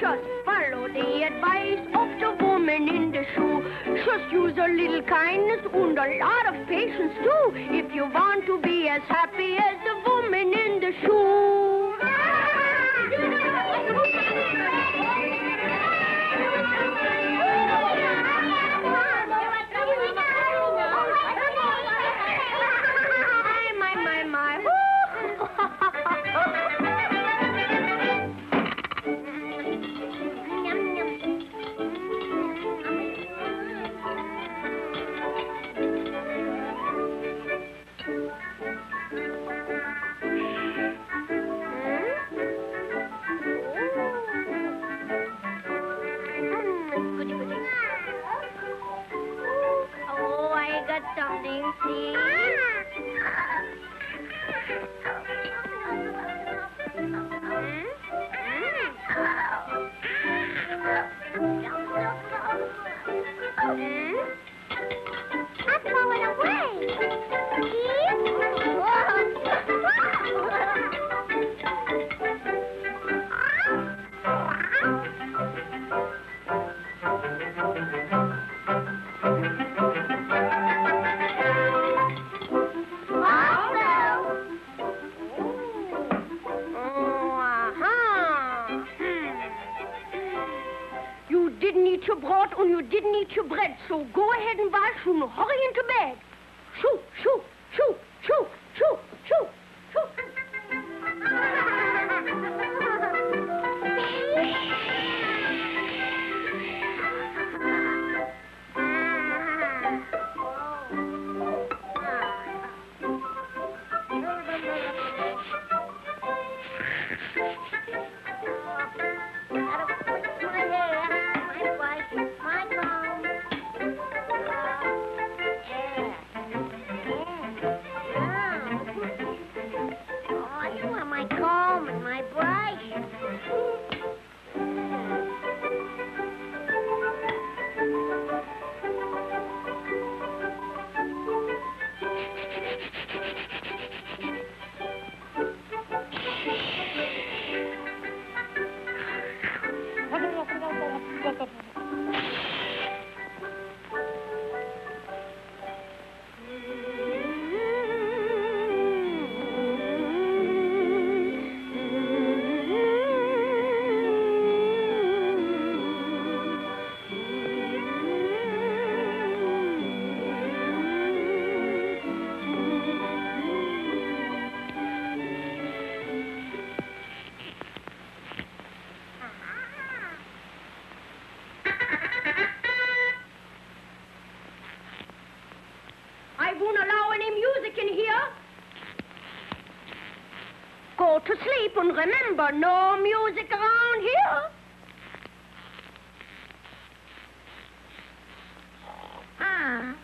Just follow the advice of the woman in the shoe. Just use a little kindness and a lot of patience too. If you want to be as happy as the woman in the shoe. Oh, I got something, see? Ah. So go ahead and wash and hurry into bed. Shoo, shoo. go to sleep and remember, no music around here. Ah.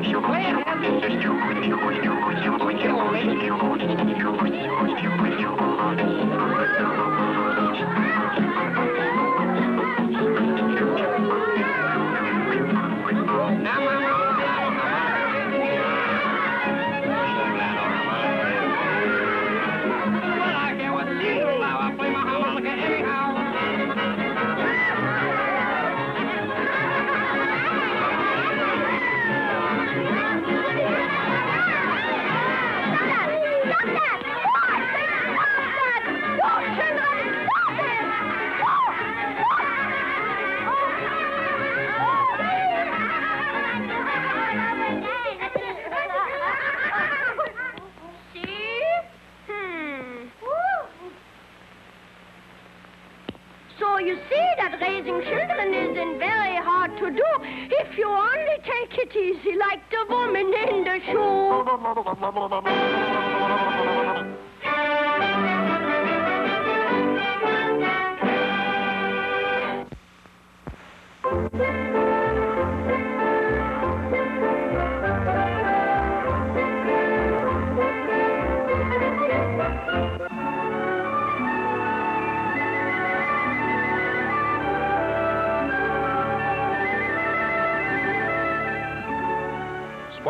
So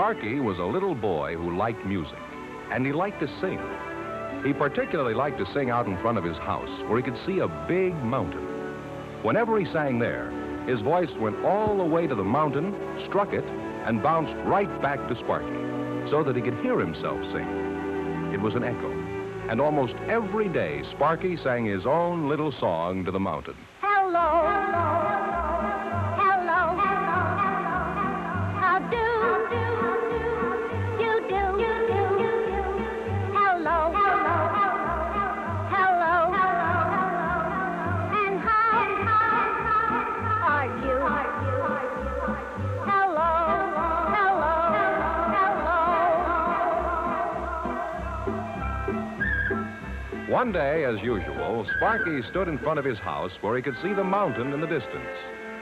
Sparky was a little boy who liked music, and he liked to sing. He particularly liked to sing out in front of his house, where he could see a big mountain. Whenever he sang there, his voice went all the way to the mountain, struck it, and bounced right back to Sparky, so that he could hear himself sing. It was an echo, and almost every day Sparky sang his own little song to the mountain. Hello. Hello. One day, as usual, Sparky stood in front of his house where he could see the mountain in the distance,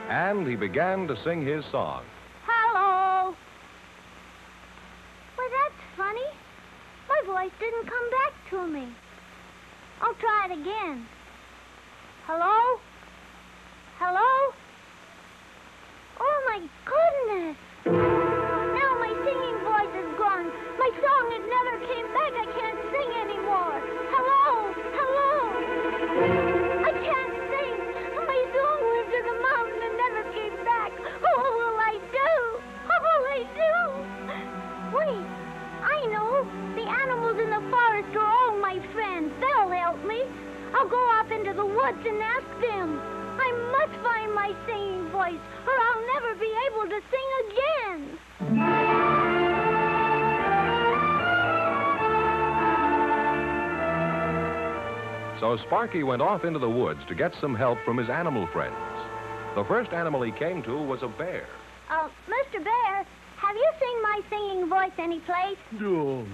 and he began to sing his song. So Sparky went off into the woods to get some help from his animal friends. The first animal he came to was a bear. Uh, Mr. Bear, have you seen my singing voice anyplace? Oh,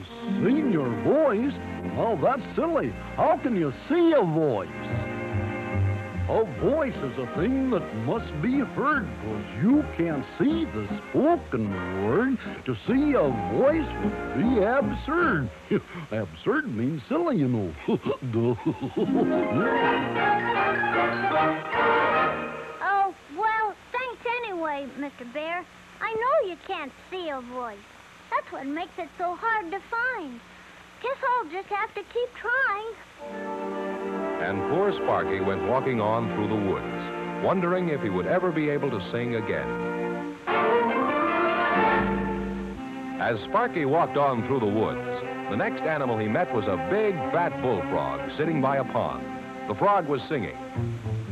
sing your voice? Oh, that's silly. How can you see a voice? A voice is a thing that must be heard, because you can't see the spoken word. To see a voice would be absurd. absurd means silly, you know. Oh, well, thanks anyway, Mr. Bear. I know you can't see a voice. That's what makes it so hard to find. Guess I'll just have to keep trying. And poor Sparky went walking on through the woods, wondering if he would ever be able to sing again. As Sparky walked on through the woods, the next animal he met was a big, fat bullfrog sitting by a pond. The frog was singing.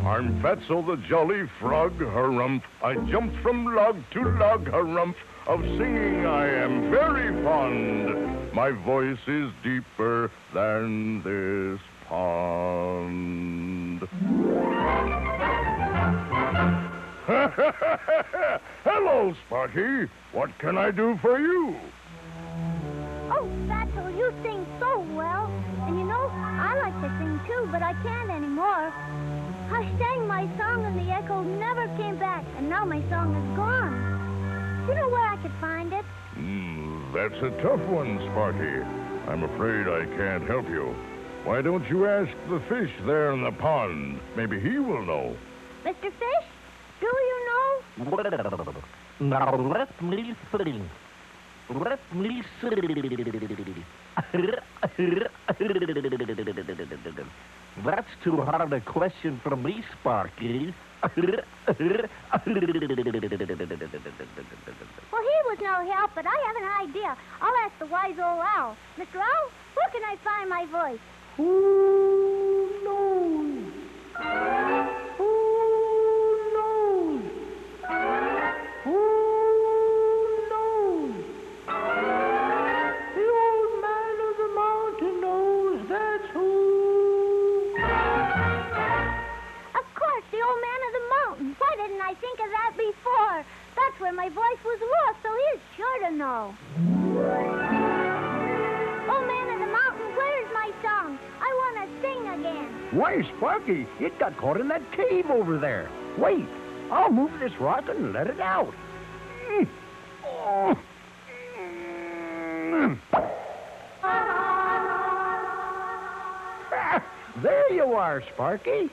I'm Fatso the Jolly Frog, harumph. I jump from log to log, harumph. Of singing I am very fond. My voice is deeper than this pond. Hello, Sparky. What can I do for you? Oh, Fatso, you sing so well. And you know, I like to sing too, but I can't anymore. I sang my song and the echo never came back, and now my song is gone. you know where I could find it? Hmm, that's a tough one, Sparky. I'm afraid I can't help you. Why don't you ask the fish there in the pond? Maybe he will know. Mr. Fish, do you know? That's too hard a question for me, Sparky. Well, he was no help, but I have an idea. I'll ask the wise old owl. Mr. Owl, where can I find my voice? Who knows? Who knows? Who knows? The old man of the mountain knows that's who. Of course, the old man of the mountain. Why didn't I think of that before? That's where my voice was lost, so he's sure to know. Why, Sparky, it got caught in that cave over there. Wait, I'll move this rock and let it out. Mm. Oh. Mm. Ah, there you are, Sparky.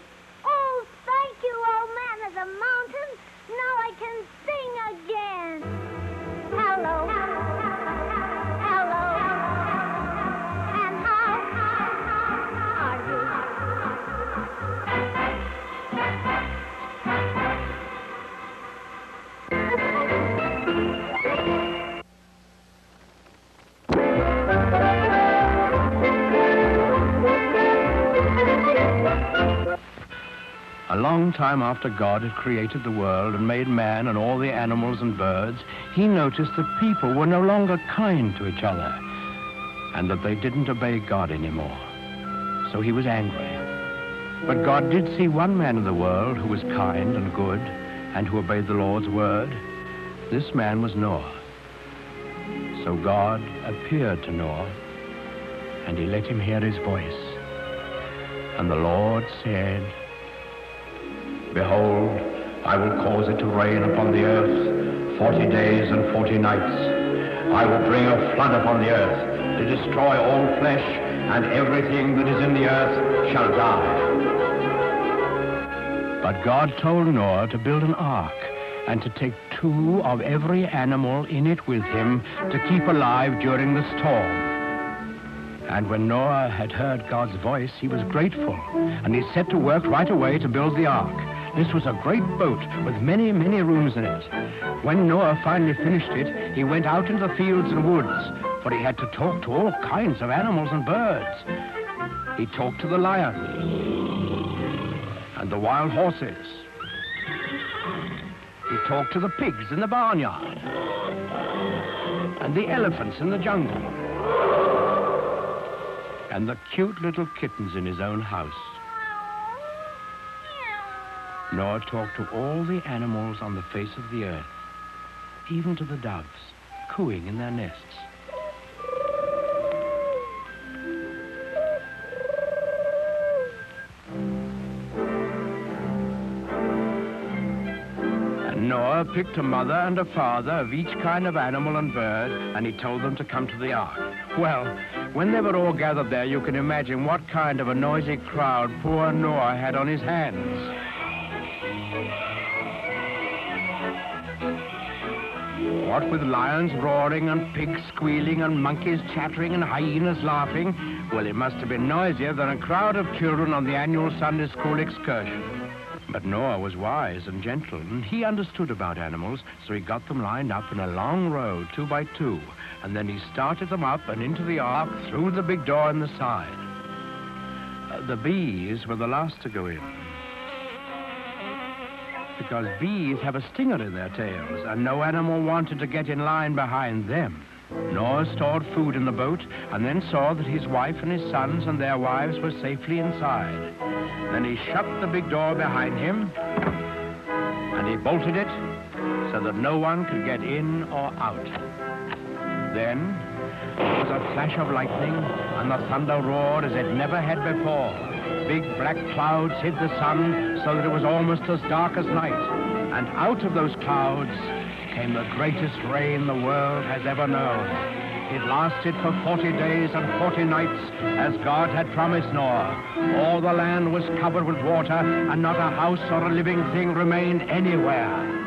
A long time after God had created the world and made man and all the animals and birds, he noticed that people were no longer kind to each other and that they didn't obey God anymore. So he was angry. But God did see one man in the world who was kind and good and who obeyed the Lord's word. This man was Noah. So God appeared to Noah and he let him hear his voice. And the Lord said, Behold, I will cause it to rain upon the earth forty days and forty nights. I will bring a flood upon the earth to destroy all flesh, and everything that is in the earth shall die. But God told Noah to build an ark and to take two of every animal in it with him to keep alive during the storm. And when Noah had heard God's voice, he was grateful, and he set to work right away to build the ark. This was a great boat with many, many rooms in it. When Noah finally finished it, he went out into the fields and woods, for he had to talk to all kinds of animals and birds. He talked to the lion and the wild horses. He talked to the pigs in the barnyard and the elephants in the jungle and the cute little kittens in his own house. Noah talked to all the animals on the face of the earth, even to the doves, cooing in their nests. And Noah picked a mother and a father of each kind of animal and bird, and he told them to come to the ark. Well, when they were all gathered there, you can imagine what kind of a noisy crowd poor Noah had on his hands. What with lions roaring and pigs squealing and monkeys chattering and hyenas laughing, well, it must have been noisier than a crowd of children on the annual Sunday school excursion. But Noah was wise and gentle, and he understood about animals, so he got them lined up in a long row, two by two, and then he started them up and into the ark through the big door in the side. Uh, the bees were the last to go in. Because bees have a stinger in their tails, and no animal wanted to get in line behind them. Noah stored food in the boat, and then saw that his wife and his sons and their wives were safely inside. Then he shut the big door behind him, and he bolted it so that no one could get in or out. Then there was a flash of lightning, and the thunder roared as it never had before. Big black clouds hid the sun so that it was almost as dark as night. And out of those clouds came the greatest rain the world has ever known. It lasted for 40 days and 40 nights, as God had promised Noah. All the land was covered with water, and not a house or a living thing remained anywhere.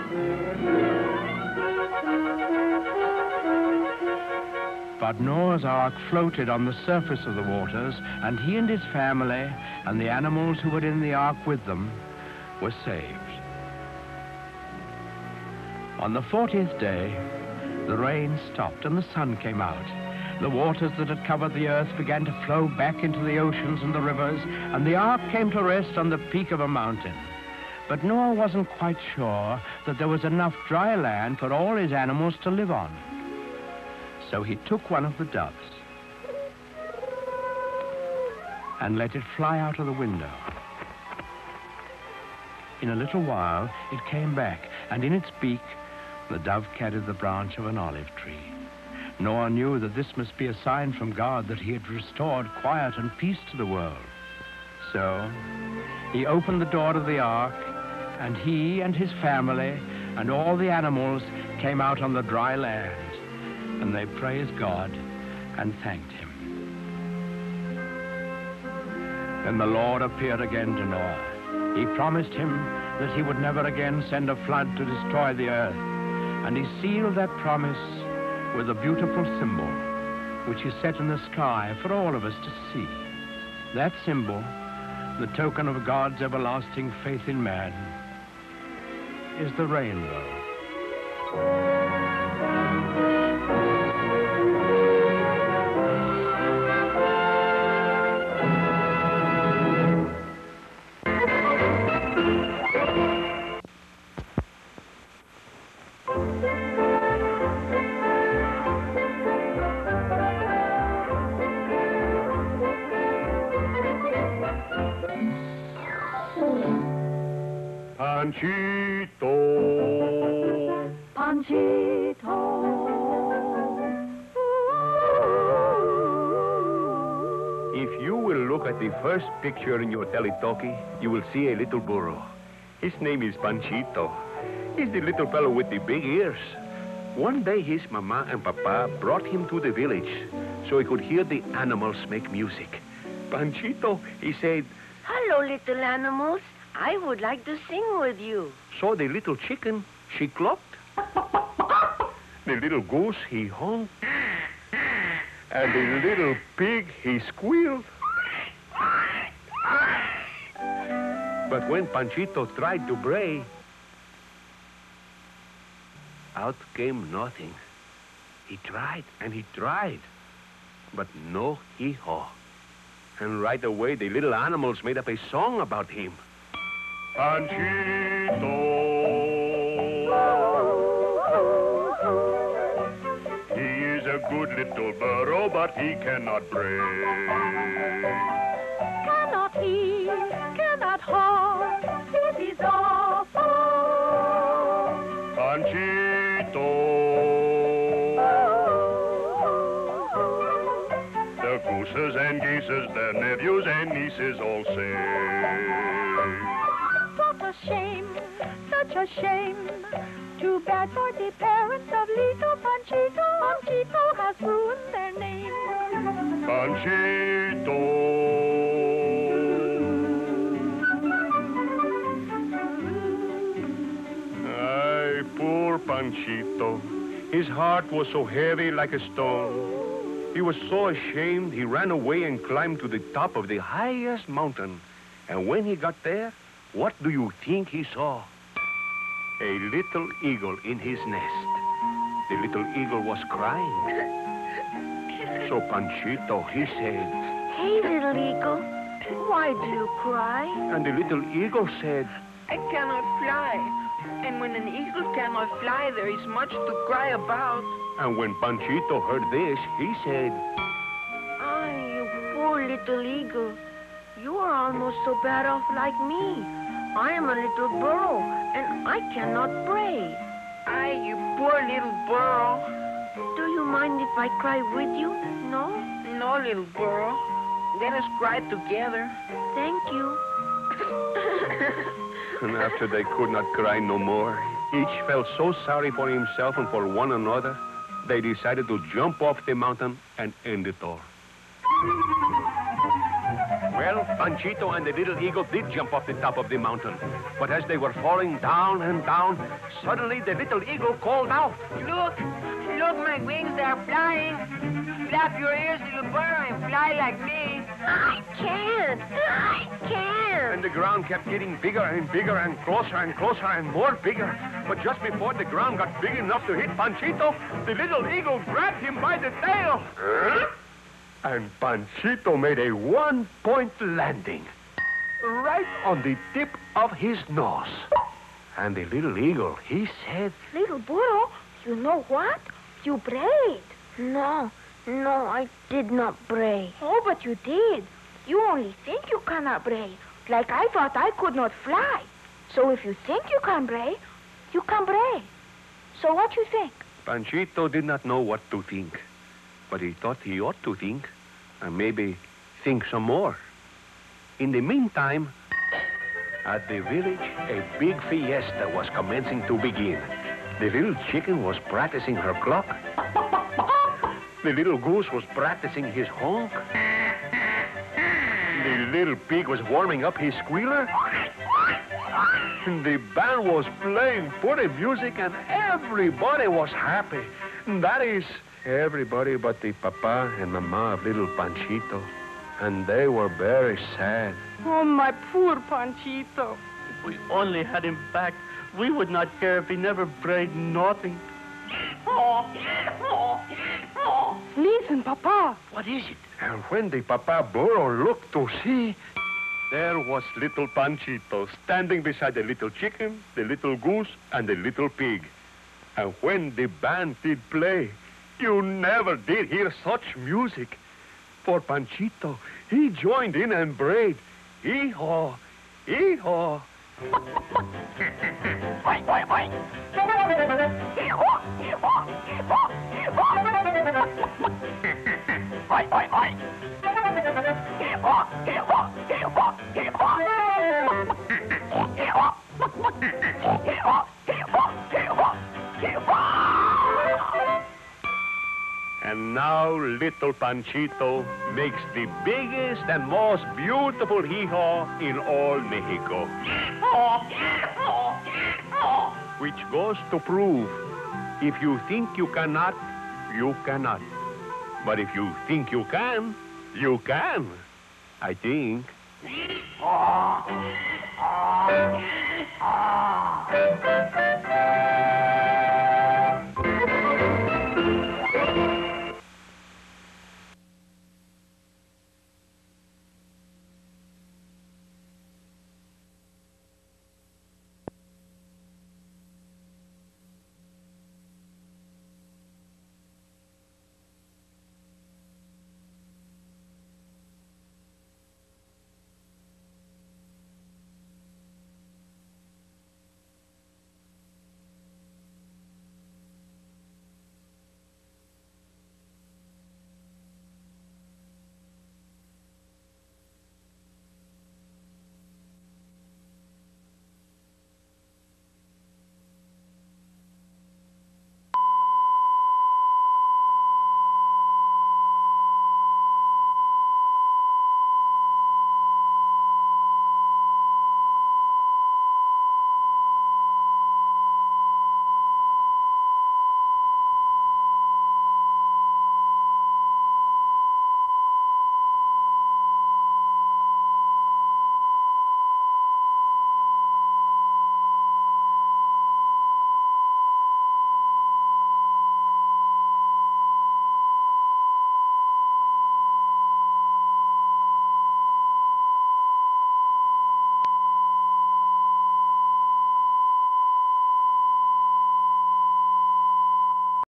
But Noah's ark floated on the surface of the waters, and he and his family and the animals who were in the ark with them were saved. On the 40th day, the rain stopped and the sun came out. The waters that had covered the earth began to flow back into the oceans and the rivers, and the ark came to rest on the peak of a mountain. But Noah wasn't quite sure that there was enough dry land for all his animals to live on. So he took one of the doves and let it fly out of the window. In a little while, it came back, and in its beak, the dove carried the branch of an olive tree. Noah knew that this must be a sign from God that he had restored quiet and peace to the world. So he opened the door of the ark, and he and his family and all the animals came out on the dry land, and they praised God and thanked him. Then the Lord appeared again to Noah. He promised him that he would never again send a flood to destroy the earth, and he sealed that promise with a beautiful symbol, which he set in the sky for all of us to see. That symbol, the token of God's everlasting faith in man, is the rainbow. Picture in your teletalkie, you will see a little burro. His name is Panchito. He's the little fellow with the big ears. One day his mama and papa brought him to the village so he could hear the animals make music. Panchito, he said, Hello, little animals. I would like to sing with you. so the little chicken, she clucked. The little goose, he honked. And the little pig, he squealed. But when Panchito tried to bray, out came nothing. He tried and he tried, but no hee-haw. And right away, the little animals made up a song about him. Panchito. He is a good little burro, but he cannot bray. Cannot he, cannot it is awful. Panchito. The gooses and geeses, their nephews and nieces all say. What a shame, such a shame. Too bad for the parents of little Panchito. Panchito has ruined their name. Panchito. Poor Panchito. His heart was so heavy like a stone. He was so ashamed, he ran away and climbed to the top of the highest mountain. And when he got there, what do you think he saw? A little eagle in his nest. The little eagle was crying. So Panchito, he said, Hey, little eagle. Why do you cry? and the little eagle said, I cannot fly. And when an eagle cannot fly, there is much to cry about. and when Panchito heard this, he said, Ah, you poor little eagle. You are almost so bad off like me. I am a little burro, and I cannot bray. Ay, you poor little burro. Do you mind if I cry with you? No? No, little burro. Let us cry together. Thank you. and after they could not cry no more, Each felt so sorry for himself and for one another, they decided to jump off the mountain and end it all. Well, Panchito and the little eagle did jump off the top of the mountain. But as they were falling down and down, suddenly the little eagle called out. Look, look, my wings are flying. Flap your ears, little bird, and fly like me. I can't. I can't. And the ground kept getting bigger and bigger and closer and closer and more bigger. But just before the ground got big enough to hit Panchito, the little eagle grabbed him by the tail. And Panchito made a one-point landing right on the tip of his nose. And the little eagle, he said, Little burro, you know what? You brayed. No, no, I did not bray. Oh, but you did. You only think you cannot bray. Like I thought I could not fly. So if you think you can bray, you can bray. So what you think? Panchito did not know what to think, but he thought he ought to think, and maybe think some more. In the meantime, at the village, a big fiesta was commencing to begin. The little chicken was practicing her cluck. The little goose was practicing his honk. The little pig was warming up his squealer. The band was playing pretty music and everybody was happy. That is, everybody but the papa and mama of little Panchito. And they were very sad. Oh, my poor Panchito. If we only had him back, we would not care if he never brayed nothing. Listen, Papa. What is it? And when the papa burro looked to see, there was little Panchito standing beside the little chicken, the little goose, and the little pig. And when the band did play, you never did hear such music. For Panchito, he joined in and brayed, hee-haw, hee-haw. And now little Panchito makes the biggest and most beautiful hee-haw in all Mexico. Which goes to prove, if you think you cannot, you cannot. But if you think you can, you can. I think.